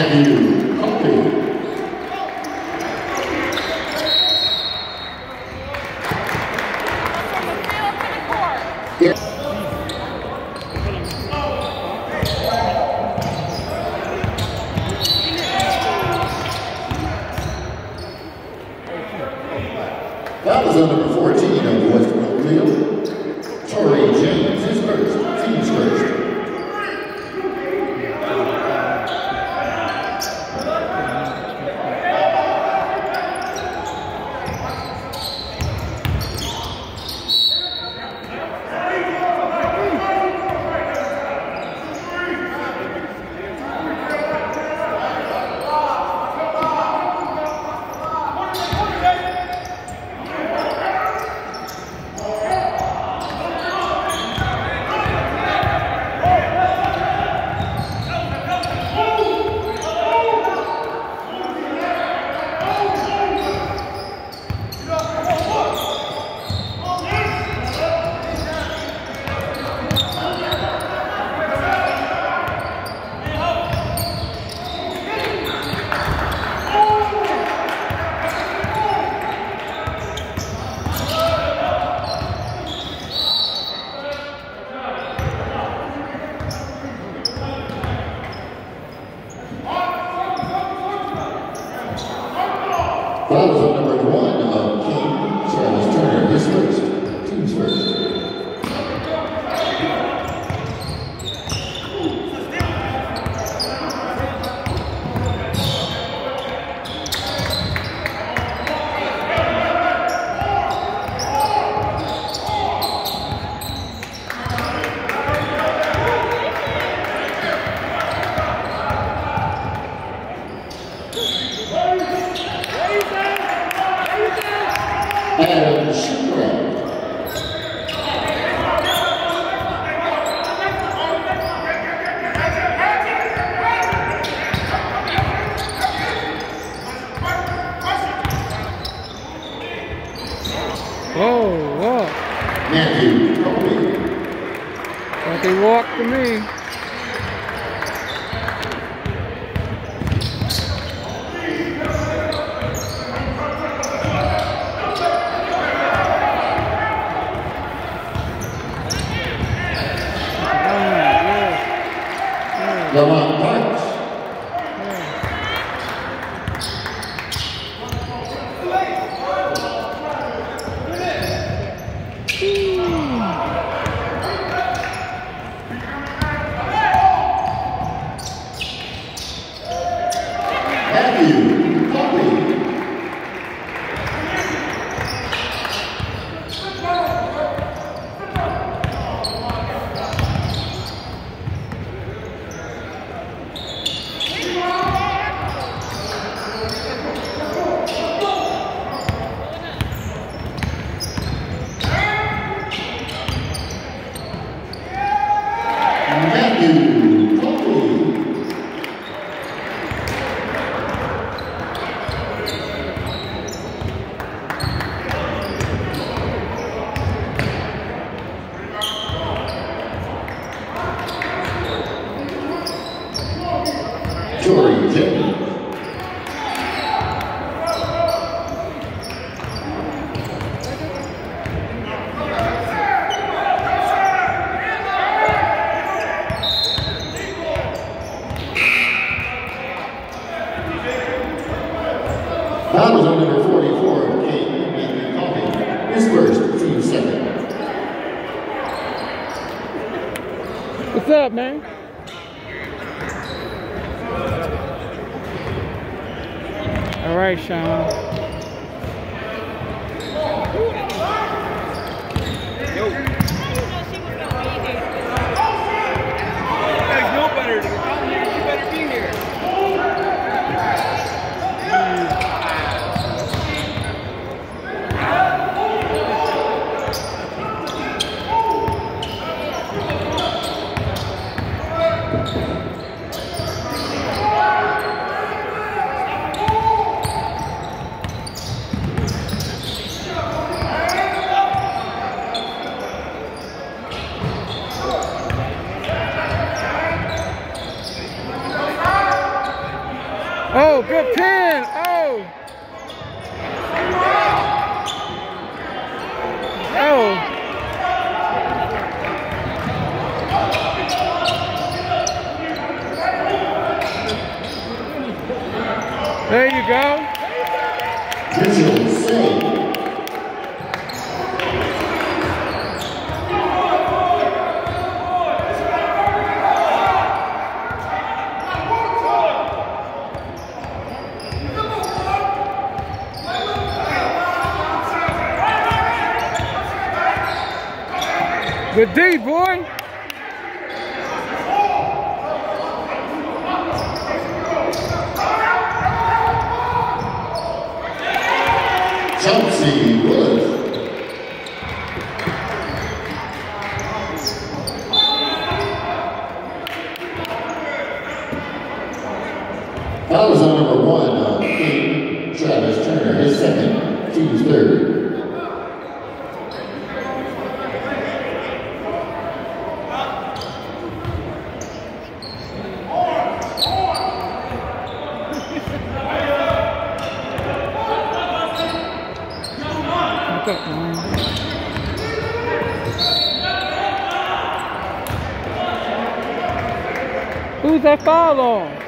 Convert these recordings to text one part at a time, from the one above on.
Matthew Zaman tak. Right. Oh, good pin. Oh. Oh. There you go. Mitchell Say. Good D, boy. Chauncey Willis. lado.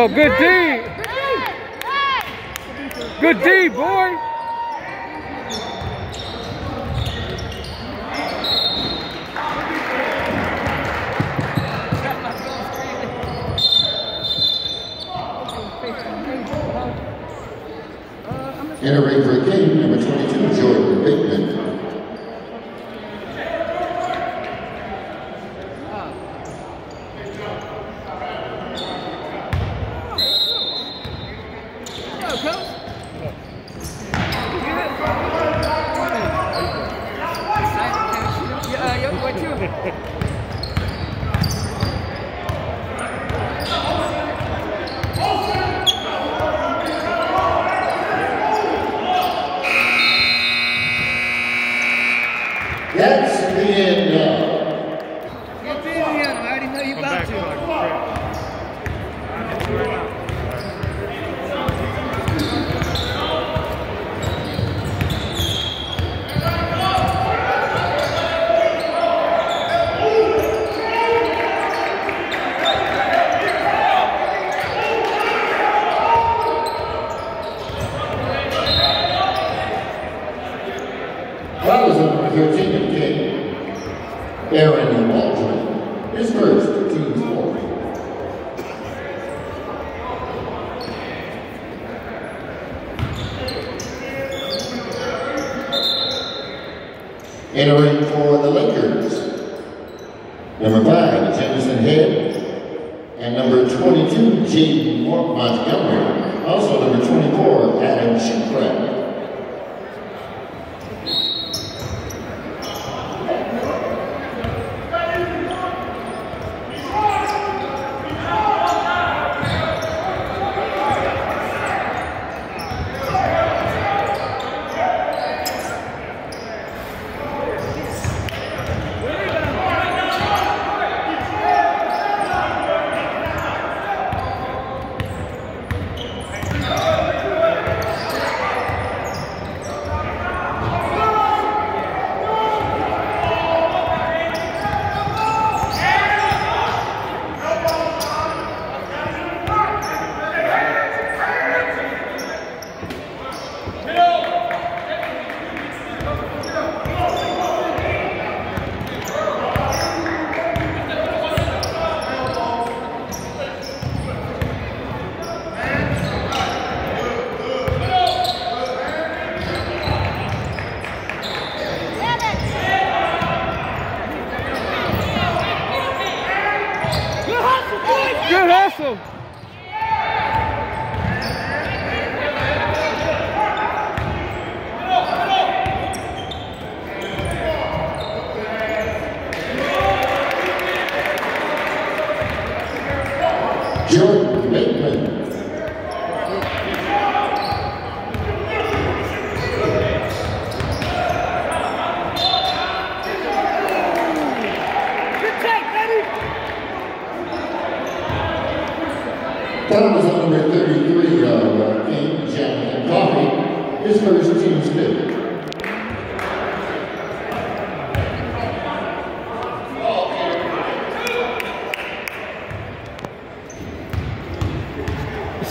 Oh, good D.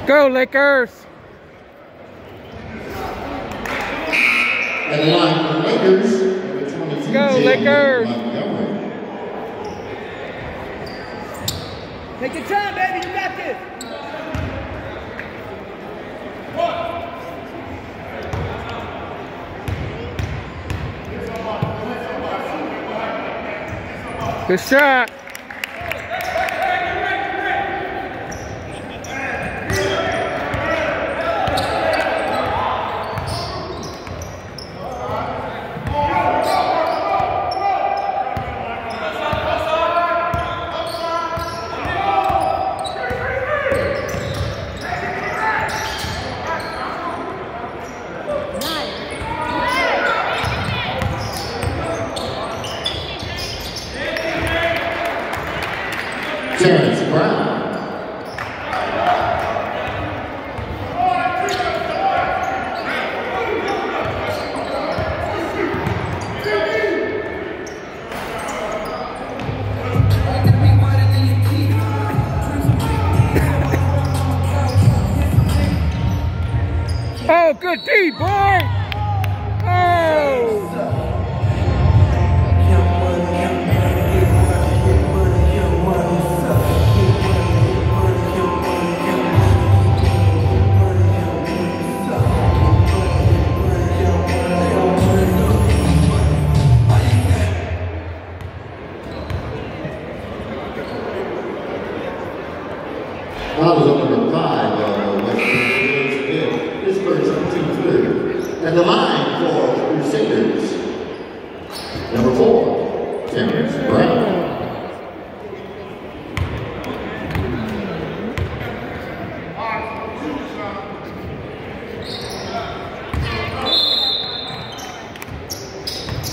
go, Lakers! And line for Lakers, Let's go, Lakers! Take your time, baby. You got this. Good shot.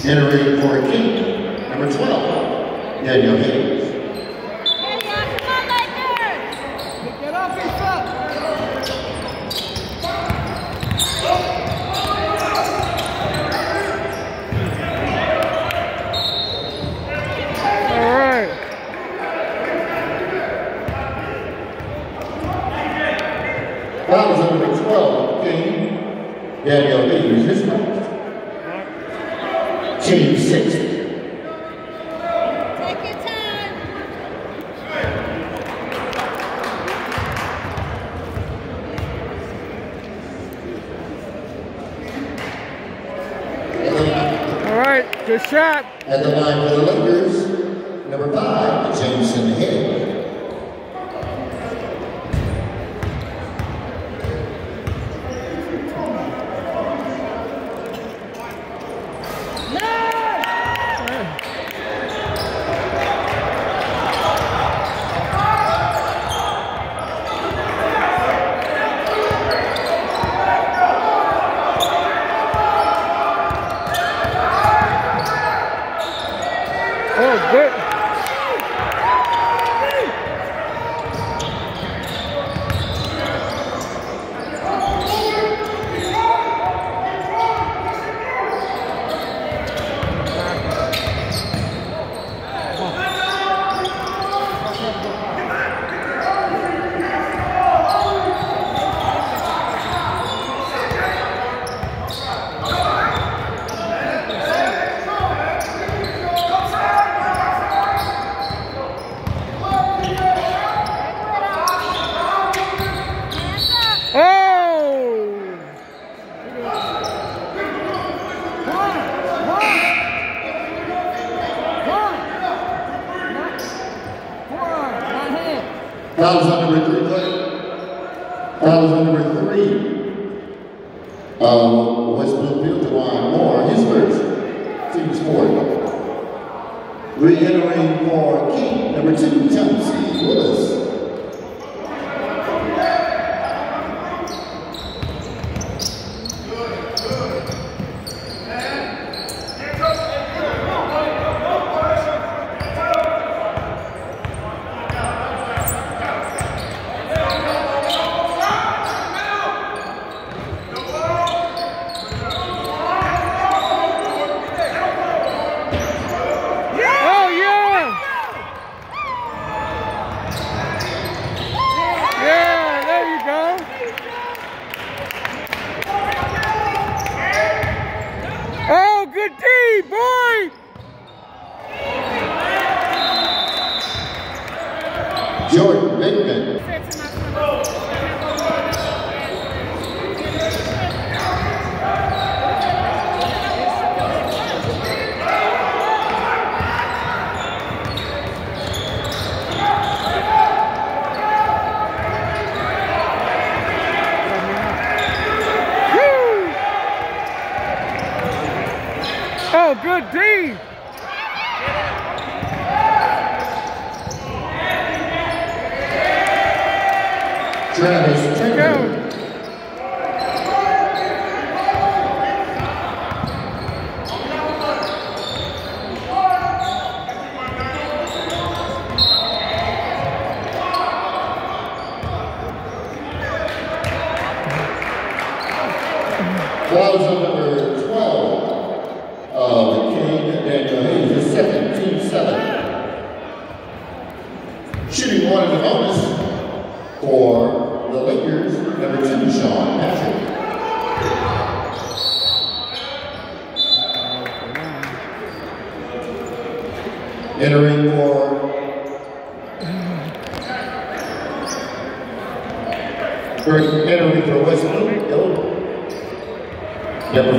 entering for a kick. Number 12, Daniel Hayden.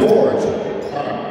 Number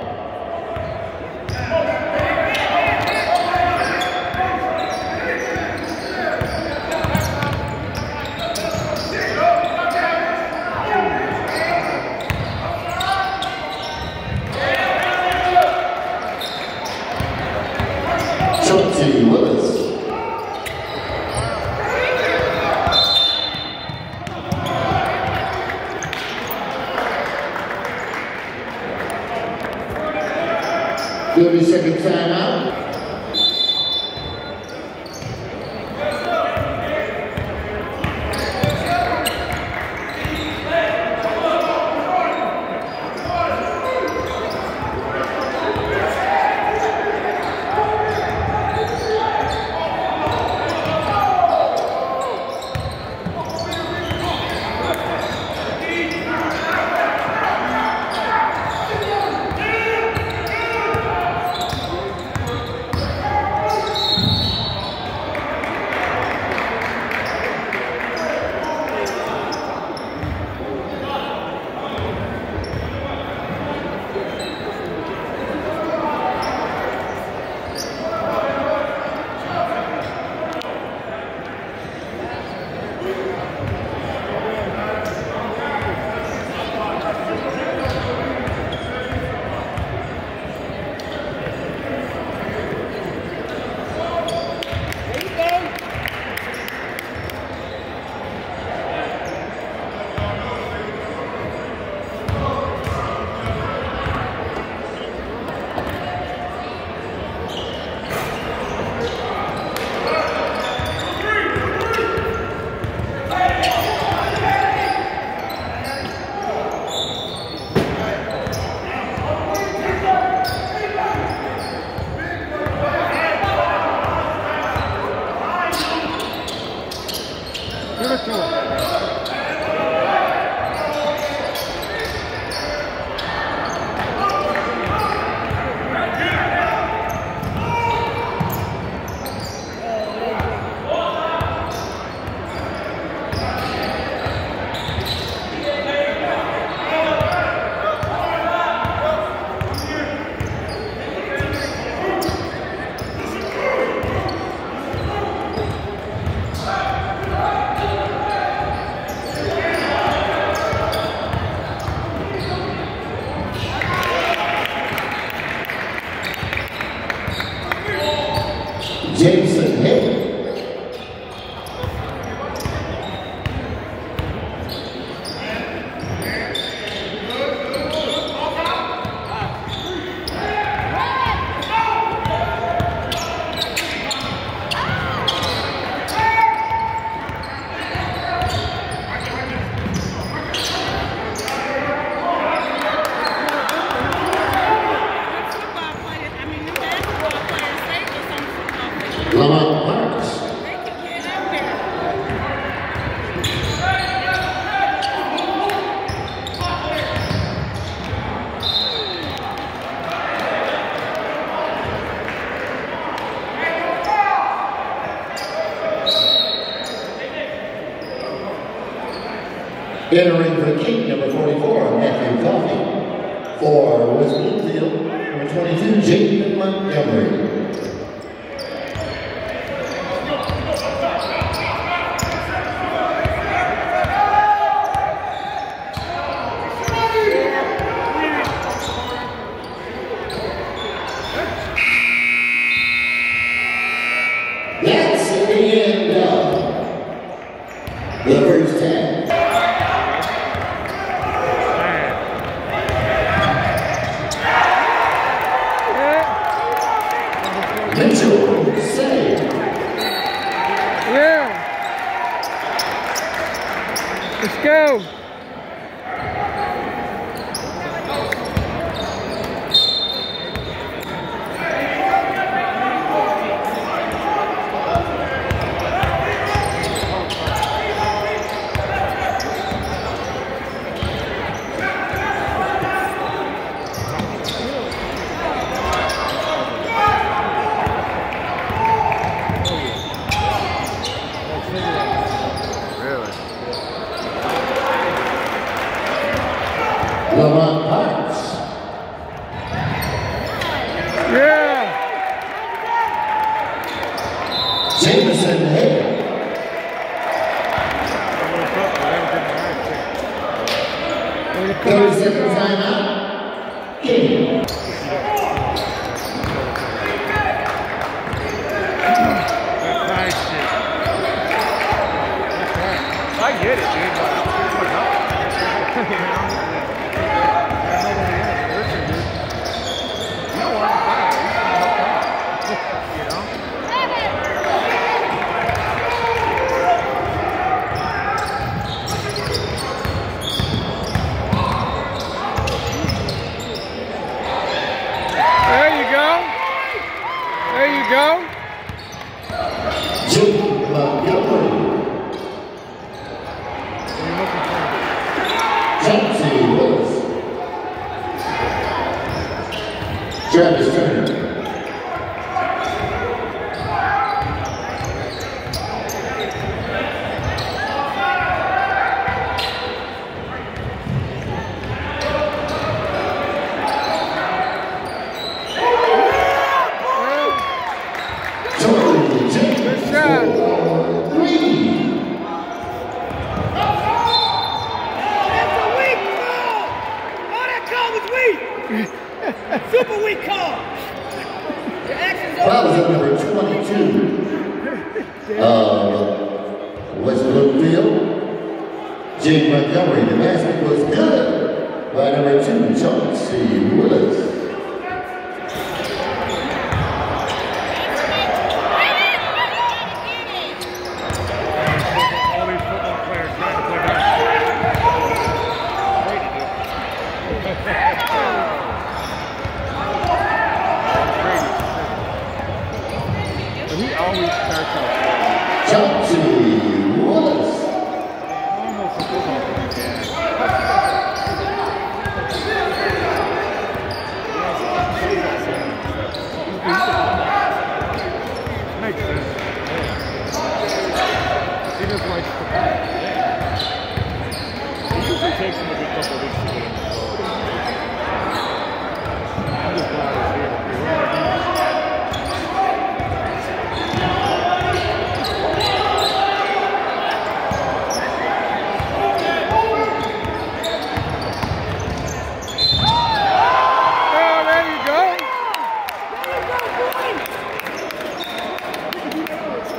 Entering the King,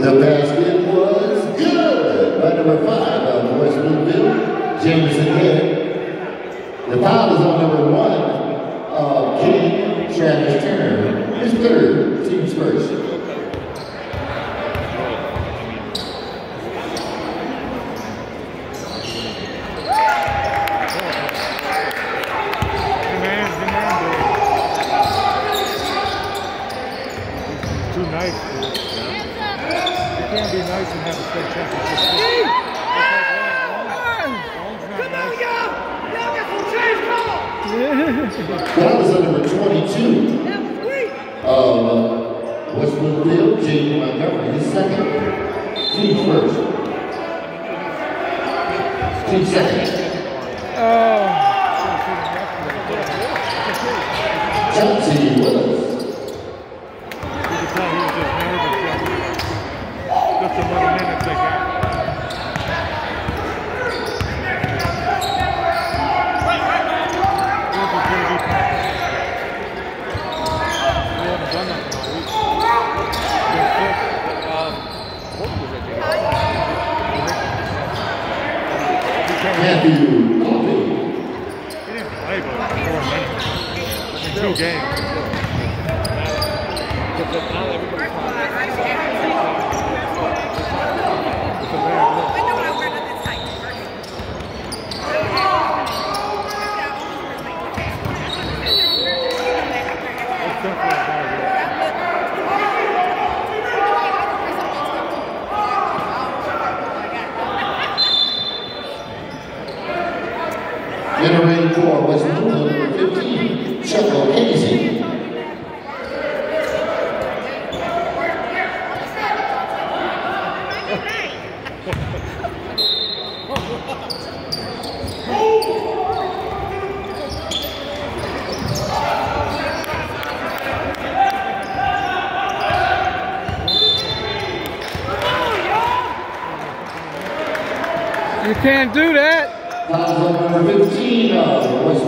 The basket was good by number five uh, out of West Bloomfield, Jameson Head. The foul is on number one, uh, King Travis Turner. His third, team's first. two, didn't play but four minutes. Thank you. number 15, Chuckle Casey. You can't do that. Bingo!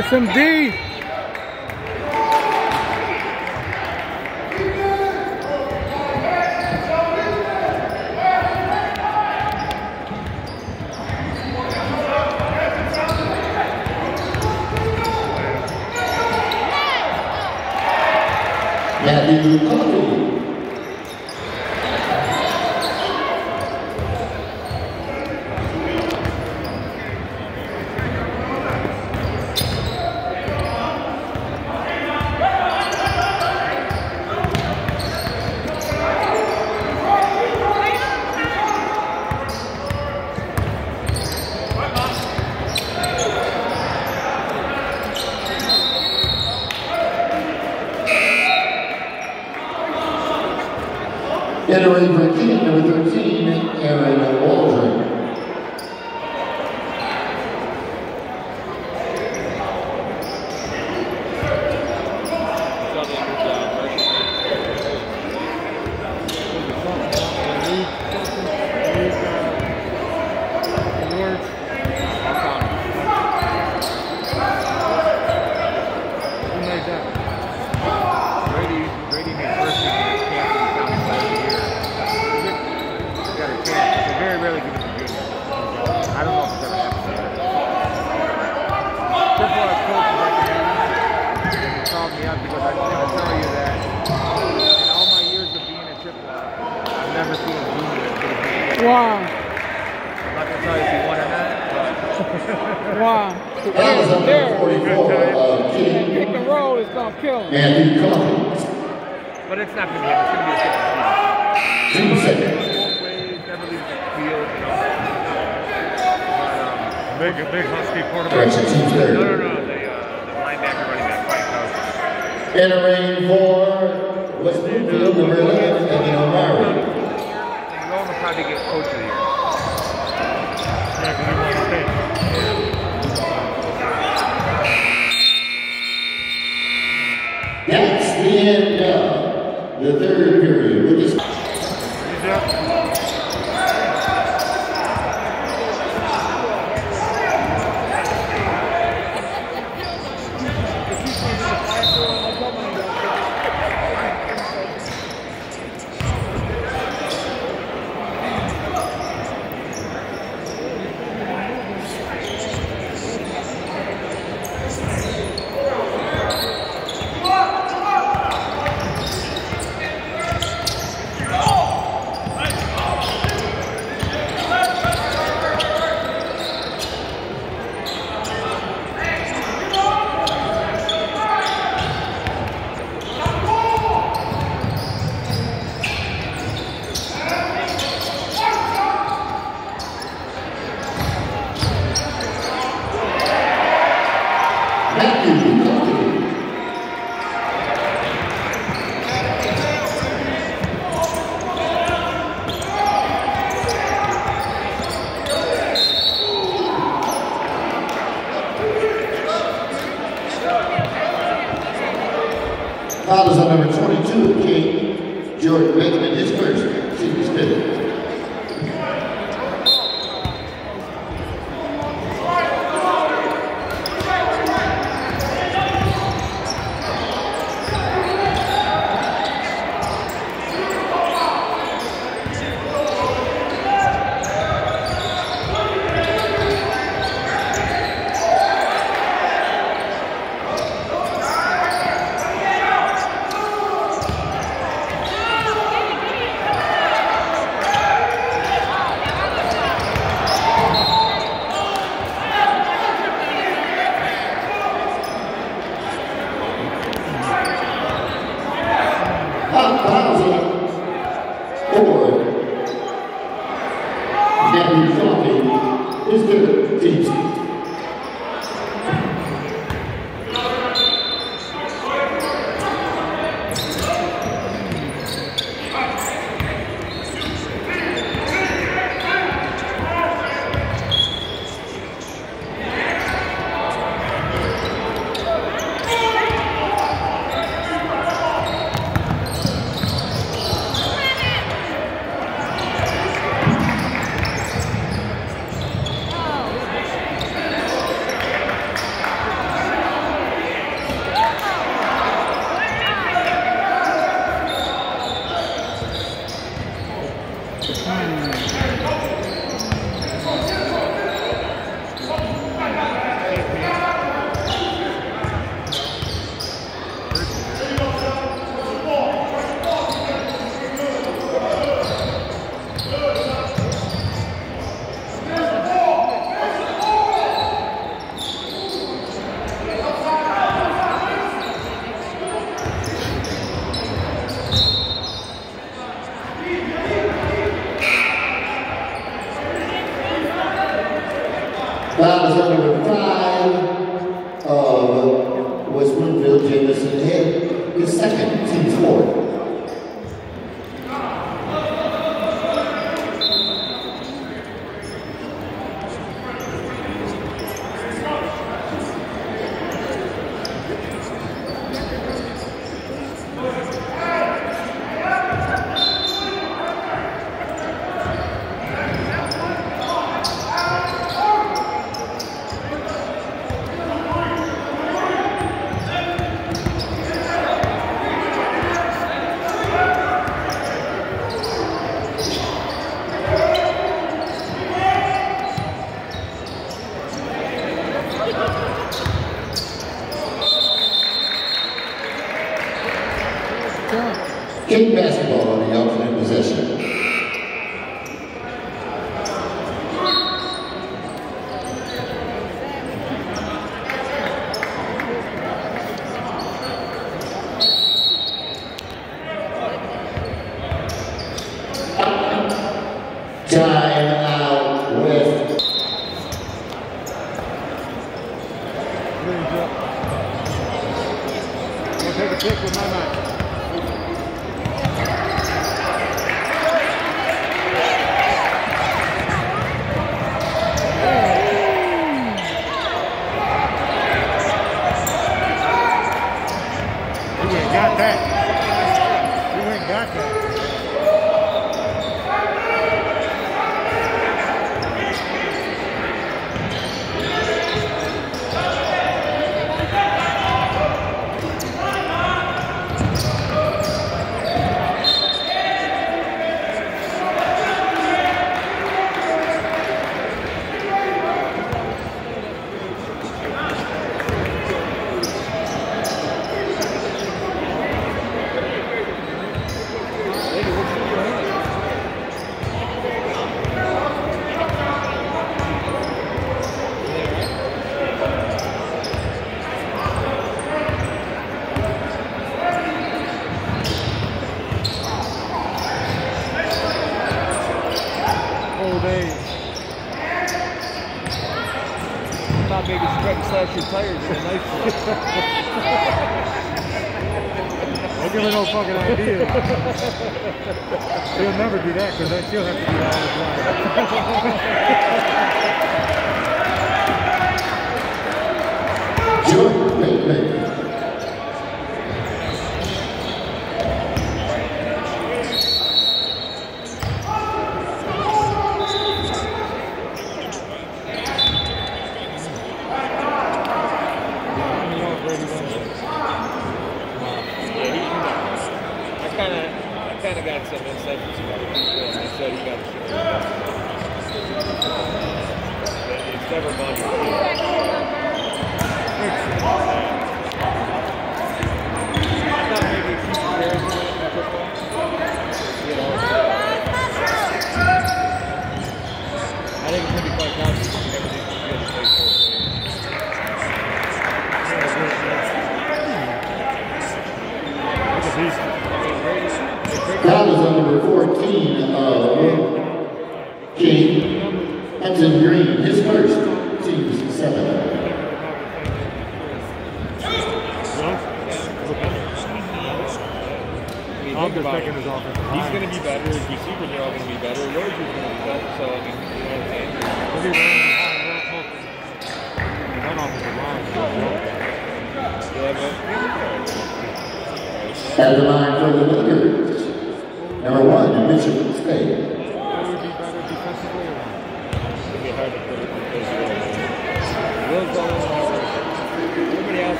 Get some D.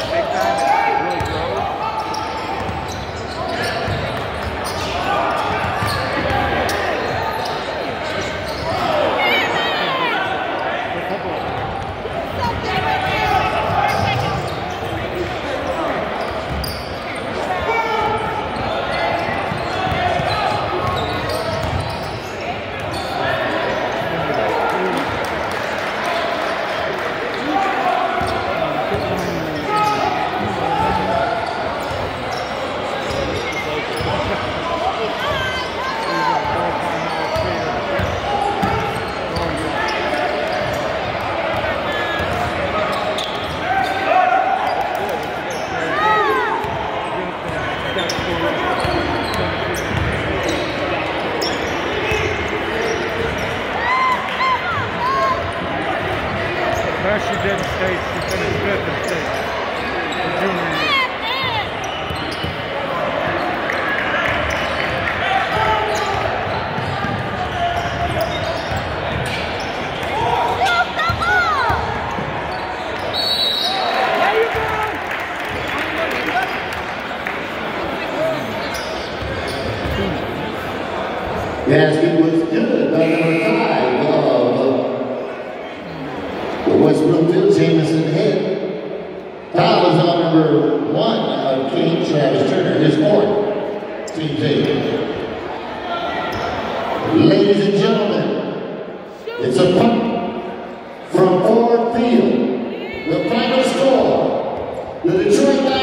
see of King Travis Turner his board, Team Z. Ladies and gentlemen, it's a punt from Ford Field. The final score, the Detroit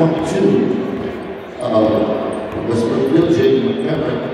22 uh, was from Bill J.